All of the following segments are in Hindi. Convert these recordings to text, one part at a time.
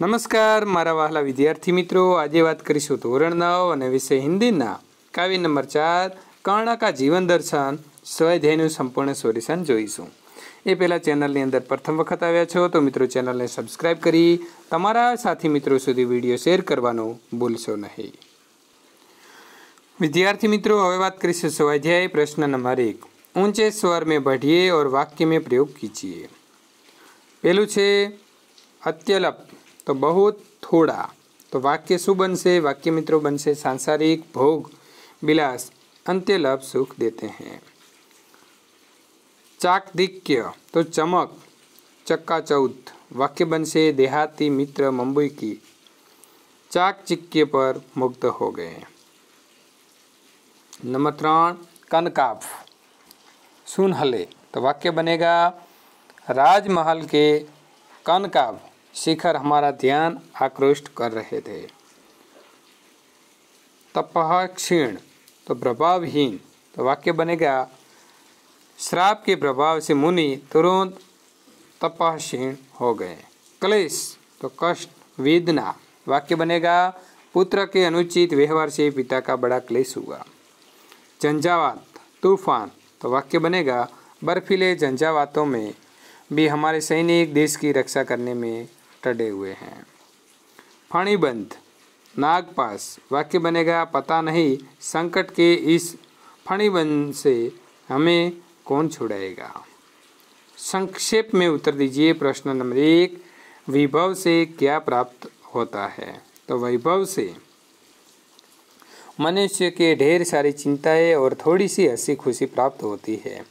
નમસ્કાર, મારા વહાલા વિદ્યાર્થી મિત્રો. આજે વાત કરીશું ધોરણ નવ અને વિષય હિન્દીના. કાવ્ય નંબર ચાર, કર્ણકા જીવન દર્શન. સ્વાધ્યાયનું સંપૂર્ણ સોલ્યુશન જોઈશું. એ પહેલાં ચેનલની અંદર પ્રથમ વખત આવ્યા છો તો મિત્રો ચેનલને સબસ્ક્રાઈબ કરી તમારા સાથી મિત્રો સુધી વીડિયો શેર કરવાનું ભૂલશો નહીં. વિદ્યાર્થી મિત્રો, હવે વાત કરીશું સ્વાધ્યાય પ્રશ્ન નંબર એક. ઊંચે સ્વર મેં બઢીએ ઓર વાક્ય મેં પ્રયોગ કીજીએ. પહેલું છે, અત્યલપ. તો बहुत થોડા તો વાક્ય શું બનશે વાક્ય મિત્રો બનશે सांसारिक भोग विलास अंत्यलप सुख देते हैं चाकदिक्य तो चमक चक्का चौथ वाक्य बनसे देहाती मित्र मुंबई की चाकचिक्य पर मुग्ध हो गए नंबर ત્રણ कनकाफ सुन हले तो वाक्य बनेगा राजमहल के कनकाभ शिखर हमारा ध्यान आकृष्ट कर रहे थे। तपह क्षीण तो प्रभावहीन तो वाक्य बनेगा, श्राप के प्रभाव से मुनि तुरंत तपह क्षीण हो गए। क्लेश तो कष्ट, वेदना, वाक्य बनेगा, पुत्र के अनुचित व्यवहार से पिता का बड़ा क्लेश हुआ। झंझावात तूफ़ान तो वाक्य बनेगा, बर्फीले झंझावातों में भी हमारे सैनिक देश की रक्षा करने में टडे हुए हैं। फणिबंध, नागपास, वाक्य बनेगा, पता नहीं, संकट के इस फणिबंध से हमें कौन छुड़ाएगा? संक्षेप में उत्तर दीजिए, प्रश्न नंबर एक, विभव से क्या प्राप्त होता है? तो वैभव से, मनुष्य के ढेर सारी चिंताएँ और थोड़ी सी हँसी खुशी प्राप्त होती है।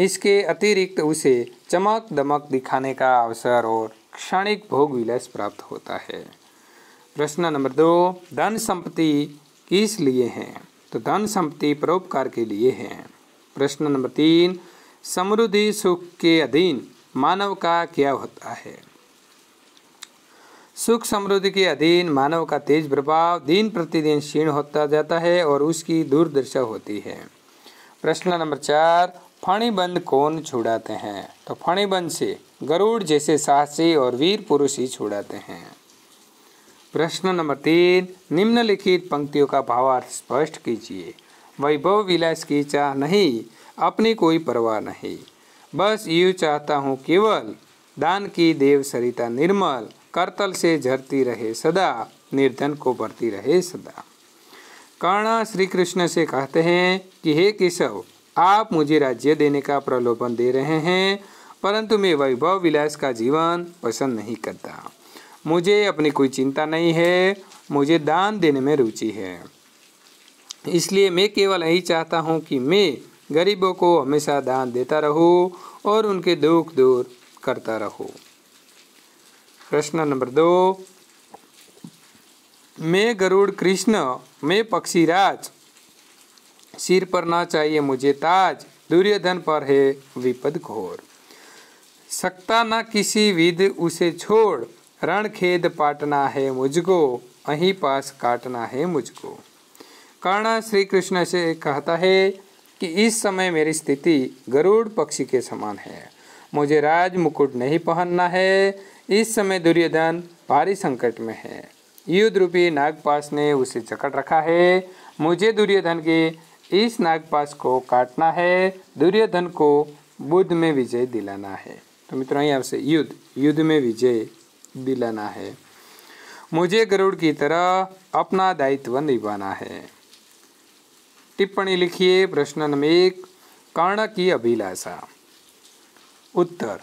इसके अतिरिक्त उसे चमक दमक दिखाने का अवसर और क्षणिक भोग विलास प्राप्त होता है। प्रश्न नंबर दो, धन संपत्ति किस लिए है? तो धन संपत्ति परोपकार के लिए है। प्रश्न नंबर तीन, समृद्धि सुख के अधीन मानव का क्या होता है? सुख समृद्धि के अधीन मानव का तेज प्रभाव दिन प्रतिदिन क्षीण होता जाता है और उसकी दूरदर्शा होती है। प्रश्न नंबर चार फणिबंद कौन छुड़ाते हैं? तो फणिबंद से गरुड़ जैसे साहसी और वीर पुरुष ही छुड़ाते हैं। प्रश्न नंबर तीन, निम्नलिखित पंक्तियों का भावार्थ स्पष्ट कीजिए। वैभव विलास की चाह नहीं, अपनी कोई परवाह नहीं। बस यूँ चाहता हूँ केवल दान की देव सरिता निर्मल, करतल से झरती रहे सदा, निर्धन को भरती रहे सदा। कर्ण श्री कृष्ण से कहते हैं कि, हे केशव आप मुझे राज्य देने का प्रलोभन दे रहे हैं, परंतु मैं वैभव विलास का जीवन पसंद नहीं करता। मुझे अपनी कोई चिंता नहीं है, मुझे दान देने में रुचि है। इसलिए मैं केवल यही चाहता हूँ कि मैं गरीबों को हमेशा दान देता रहूँ और उनके दुख दूर करता रहूँ। प्रश्न नंबर दो, मैं गरुड़ कृष्ण, मैं पक्षीराज सिर पर ना चाहिए मुझे ताज, दुर्योधन पर है विपद घोर। सकता ना किसी विध उसे छोड़ रण खेद पाटना है मुझको, अहीं पास काटना है मुझको। कर्ण श्री कृष्ण से कहता है कि इस समय मेरी स्थिति गरुड़ पक्षी के समान है। मुझे राज मुकुट नहीं पहनना है। इस समय दुर्योधन भारी संकट में है। युद्ध रूपी नागपास ने उसे जकड़ रखा है। मुझे दुर्योधन के इस नागपाश को काटना है, दुर्योधन को बुद्ध में विजय दिलाना है। तो मित्रों, यहाँ से युद्ध युद्ध में विजय दिलाना है। मुझे गरुड़ की तरह अपना दायित्व निभाना है। टिप्पणी लिखिए, प्रश्न नंबर एक, कर्ण की अभिलाषा। उत्तर,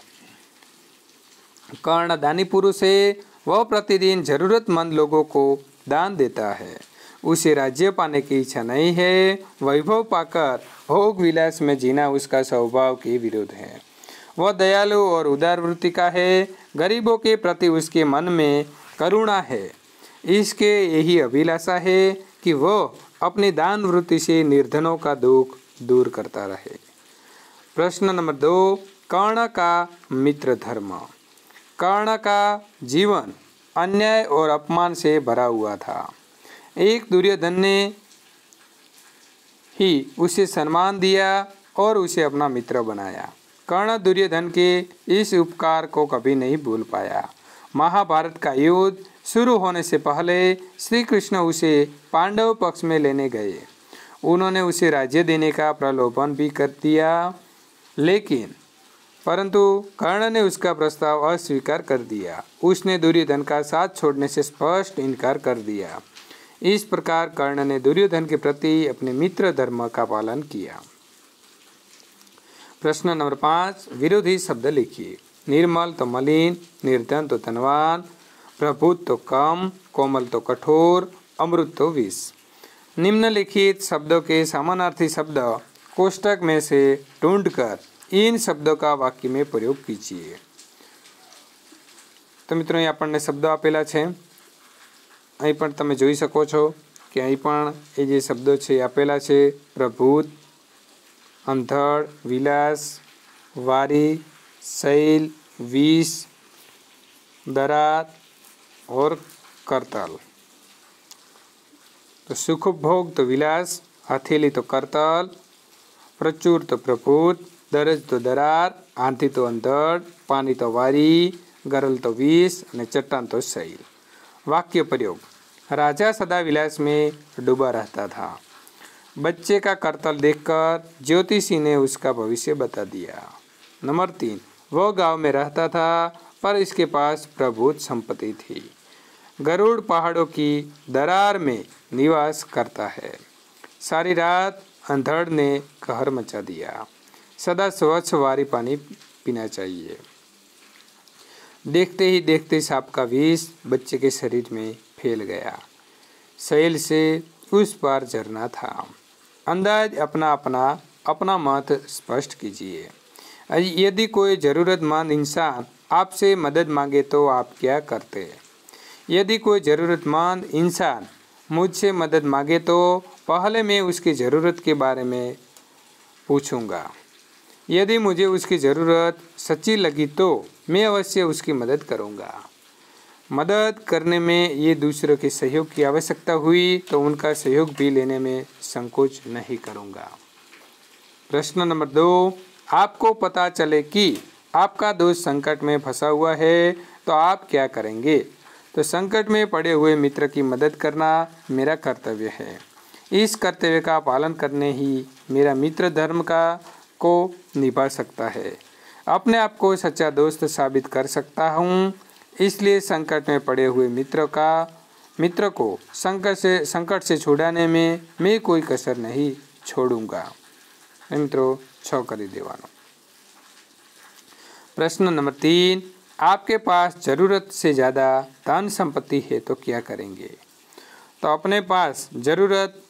कर्ण दानी पुरुष है, वह प्रतिदिन जरूरतमंद लोगों को दान देता है। उसे राज्य पाने की इच्छा नहीं है। वैभव पाकर भोग विलास में जीना उसका स्वभाव के विरोध है। वह दयालु और उदार वृत्ति का है। गरीबों के प्रति उसके मन में करुणा है। इसके यही अभिलाषा है कि वह अपनी दान वृत्ति से निर्धनों का दुख दूर करता रहे। प्रश्न नंबर दो, कर्ण का मित्र धर्म। कर्ण का जीवन अन्याय और अपमान से भरा हुआ था। एक दुर्योधन ने ही उसे सम्मान दिया और उसे अपना मित्र बनाया। कर्ण दुर्योधन के इस उपकार को कभी नहीं भूल पाया। महाभारत का युद्ध शुरू होने से पहले श्री कृष्ण उसे पांडव पक्ष में लेने गए। उन्होंने उसे राज्य देने का प्रलोभन भी कर दिया, लेकिन परंतु कर्ण ने उसका प्रस्ताव अस्वीकार कर दिया। उसने दुर्योधन का साथ छोड़ने से स्पष्ट इनकार कर दिया। इस प्रकार कर्ण ने दुर्योधन के प्रति अपने मित्र धर्म का पालन किया प्रश्न नंबर पाँच विरोधी शब्द लिखिए निर्मल तो मलिन निर्धन तो धनवान प्रभुत तो कम कोमल तो कठोर अमृत तो विष निम्नलिखित शब्दों के समानार्थी शब्द कोष्टक में से ढूंढकर इन शब्दों का वाक्य में प्रयोग कीजिए તો મિત્રો અહીં આપણને શબ્દો આપેલા છે અહીં પણ તમે જોઈ શકો છો કે અહીં પણ એ જે શબ્દો છે એ આપેલા છે પ્રભુત અંધળ વિલાસ વારી શૈલ વિષ दरार और करतल तो सुखभोग तो विलास हथेली तो करतल प्रचुर तो प्रभुत दरज तो दरार आंधी तो अंधड़ पानी तो वारी गरल तो विष અને चट्टान तो शैल वाक्य प्रयोग राजा सदा विलास में डूबा रहता था। बच्चे का करतल देखकर ज्योतिषी ने उसका भविष्य बता दिया। नंबर तीन, वह गाँव में रहता था, पर इसके पास प्रभुत संपत्ति थी। गरुड़ पहाड़ों की दरार में निवास करता है। सारी रात अंधड़ ने कहर मचा दिया। सदा स्वच्छ वारी पानी पीना चाहिए। देखते ही देखते सांप का विष बच्चे के शरीर में फैल गया। शैल से उस पार झरना था। अंदाज अपना अपना अपना मत स्पष्ट कीजिए। यदि कोई ज़रूरतमंद इंसान आपसे मदद मांगे तो आप क्या करते? यदि कोई ज़रूरतमंद इंसान मुझसे मदद मांगे तो पहले मैं उसकी ज़रूरत के बारे में पूछूँगा। यदि मुझे उसकी ज़रूरत सच्ची लगी तो मैं अवश्य उसकी मदद करूँगा। मदद करने में ये दूसरों के सहयोग की आवश्यकता हुई तो उनका सहयोग भी लेने में संकोच नहीं करूँगा। प्रश्न नंबर दो, आपको पता चले कि आपका दोस्त संकट में फंसा हुआ है तो आप क्या करेंगे? तो संकट में पड़े हुए मित्र की मदद करना मेरा कर्तव्य है। इस कर्तव्य का पालन करने ही मेरा मित्र धर्म का को निभा सकता है। अपने आप को सच्चा दोस्त साबित कर सकता हूँ। इसलिए संकट में पड़े हुए मित्र का, मित्र को संकट से संकट से छुड़ाने में मैं कोई कसर नहीं छोड़ूँगा। मित्रों छो करी देवानो। प्रश्न नंबर तीन, आपके पास ज़रूरत से ज़्यादा धन संपत्ति है तो क्या करेंगे? तो अपने पास ज़रूरत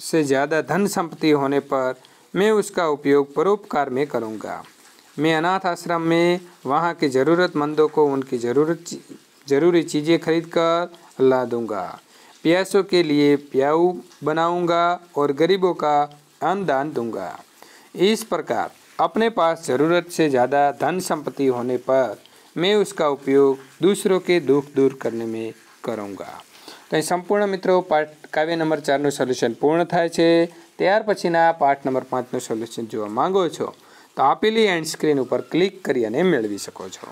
से ज़्यादा धन संपत्ति होने पर मैं उसका उपयोग परोपकार में करूँगा। मैं अनाथ आश्रम में वहाँ के ज़रूरतमंदों को उनकी ज़रूरत ज़रूरी चीज़ें खरीद कर ला दूँगा प्यासों के लिए प्याऊ बनाऊँगा और गरीबों का अन्न दान दूँगा इस प्रकार अपने पास ज़रूरत से ज़्यादा धन संपत्ति होने पर मैं उसका उपयोग दूसरों के दुख दूर करने में કરુંગા તો અહીં સંપૂર્ણ મિત્રો પાઠ કાવ્ય નંબર ચારનું સોલ્યુશન પૂર્ણ થાય છે ત્યાર પછીના પાઠ નંબર પાંચનું સોલ્યુશન જોવા માંગો છો તો આપેલી એન્ડ સ્ક્રીન ઉપર ક્લિક કરી અને મેળવી શકો છો.